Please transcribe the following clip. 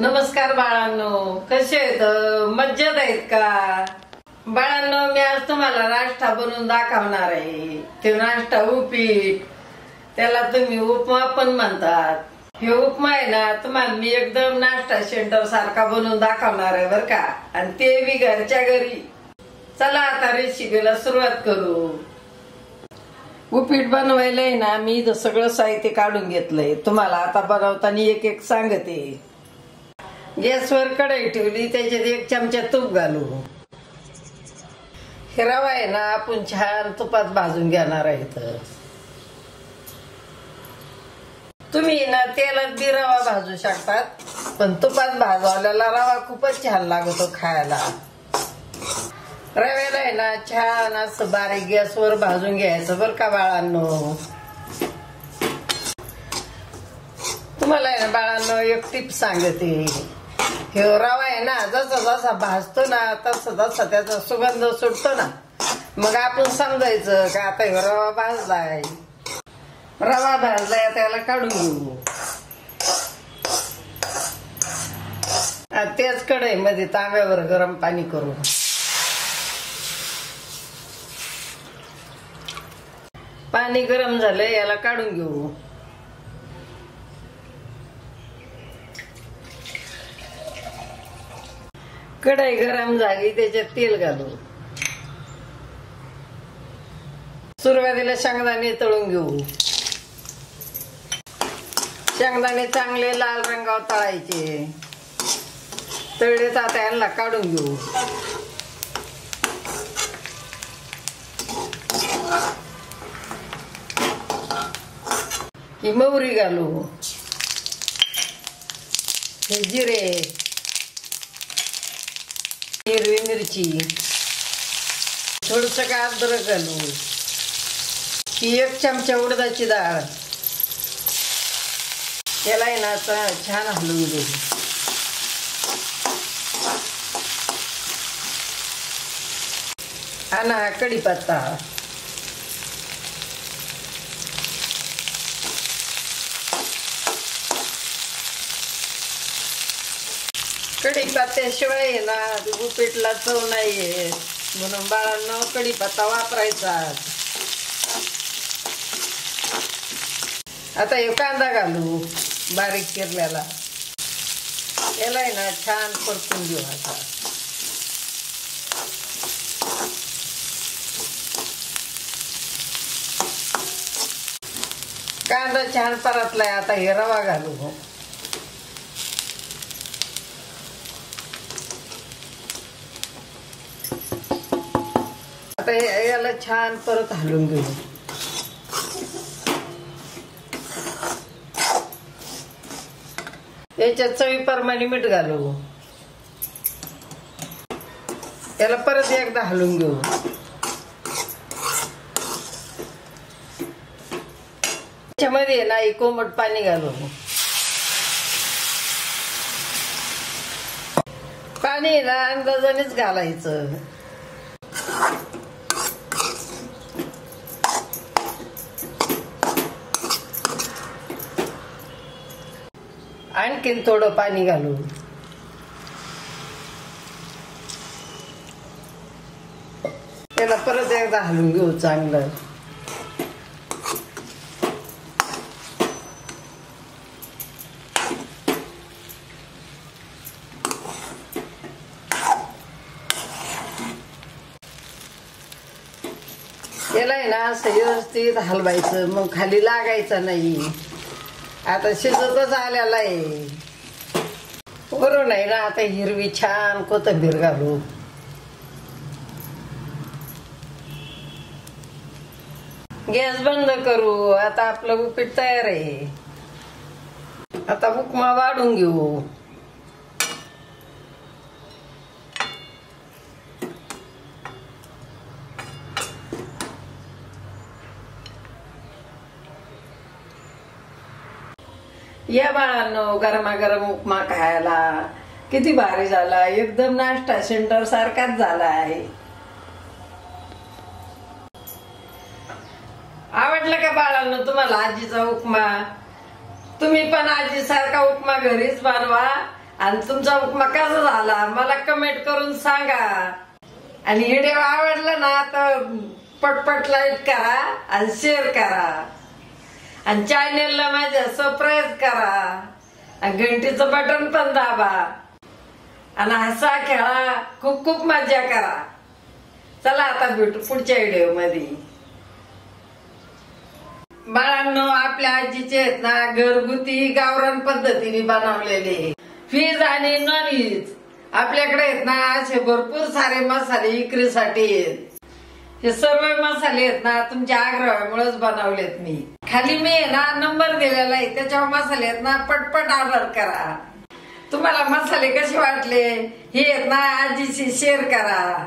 नमस्कार बाळांनो कसे आहेत? मज्जेत आहेत का? बाळांनो मी आज तुम्हाला नाश्ता बनवून दाखवणार आहे. ते नाश्ता उपीट. त्याला तुम्ही उपमा पण म्हणतात. हे उपमा आहे ना तुम्हाला मी एकदम नाश्ता सेंटर सारखा बनवून दाखवणार आहे बर का? आणि ते बी घरच्या घरी. चला आता रेसिपीला सुरुवात करू. उपीट बनवायला आहे ना मी इथं सगळं साहित्य काढून घेतलंय. तुम्हाला आता बनवताना एक एक सांगते. गॅसवर कढई ठेवली त्याच्यात एक चमचा तूप घालू. हे रवा आहे ना आपण छान तुपात भाजून घेणार आहे इथं. तुम्ही ना तेलात बी रवा भाजू शकतात पण तुपात भाजवलेला रवा खूपच छान लागतो खायला. रव्याला आहे ना छान असं बारीक गॅसवर भाजून घ्यायचं बरं का बाळांनो. तुम्हाला आहे ना बाळांनो एक टिप सांगते. हे रवा आहे ना जसा जसा भाजतो ना तसा तसा त्याचा सुगंध सुटतो ना. मग आपण समजायचं का आता हे रवा भाजलाय? रवा भाजलाय त्याला काढून घेऊ. आणि तेच कढईमध्ये तांब्यावर गरम पाणी करू. पाणी गरम झालंय याला काढून घेऊ. कढई गरम झाली त्याच्यात तेल घालू सुरुवातीला शेंगदाणे तळून घेऊ. शेंगदाणे चांगले लाल रंगावर तळायचे. तळले आता यांना काढून घेऊ. ही मोहरी घालू. हे जिरे. हिरवी मिरची. थोडस का अद्रक घालू ही एक चमचा उडदाची डाळ. त्याला आहे ना आता छान हलवून देऊ हा कढीपत्ता. कढीपात्याशिवाय आहे ना उपीटला चव नाहीये. म्हणून बाळांना कढीपत्ता वापरायचा. आता हे कांदा घालू बारीक चिरल्याला याला आहे ना छान परतून घेऊ आता. कांदा छान परतलाय आता हे रवा घालू. आता हे- याला छान परत हलवून घेऊ याच्यात चवीप्रमाणे मीठ घालू. याला परत एकदा हलवून घेऊ त्याच्यामध्ये ना एक कोमट पाणी घालू. पाणी ना अंदाजानेच घालायचं. आणखीन थोडं पाणी घालून. त्याला परत एकदा हलवून घेऊ चांगलं. त्याला आहे ना असं व्यवस्थित हलवायचं मग खाली लागायचं नाही. आता शिजतच आलेला आहे. वरून आहे ना आता हिरवी छान कोथंबीर घालू. गॅस बंद करू आता आपलं उपीट तयार आहे. आता उपमा वाढून घेऊ. या बाळांनो गरमागरम उपमा खायला. किती भारी झाला. एकदम नाश्ता सेंटर सारखाच झाला आहे. आवडलं का बाळांनो तुम्हाला आजीचा उपमा? तुम्ही पण आजीसारखा उपमा घरीच बनवा. आणि तुमचा उपमा कसा झाला? मला कमेंट करून सांगा. आणि व्हिडिओ आवडला ना तर पटपट लाईक करा आणि शेअर करा. आणि चॅनेलला माझ्या सबस्क्राईब करा. आणि घंटीचं बटन पण दाबा. आणि हसा खेळा खूप खूप मजा करा. चला आता भेटू पुढच्या व्हिडिओमध्ये. बाळांनो आपल्या आजीचे आहेत ना घरगुती गावरान पद्धतीने बनवलेले व्हेज आणि नॉन व्हेज आपल्याकडे आहेत ना असे भरपूर सारे मसाले विक्रीसाठी आहेत. हे सर्व मसाले आहेत ना तुमच्या आग्रहामुळेच बनवलेत मी. खाली मी आहे ना नंबर दिलेला आहे त्याच्यावर मसाले आहेत ना पटपट ऑर्डर करा. तुम्हाला मसाले कसे वाटले हे आहेत ना आजीशी शेअर करा.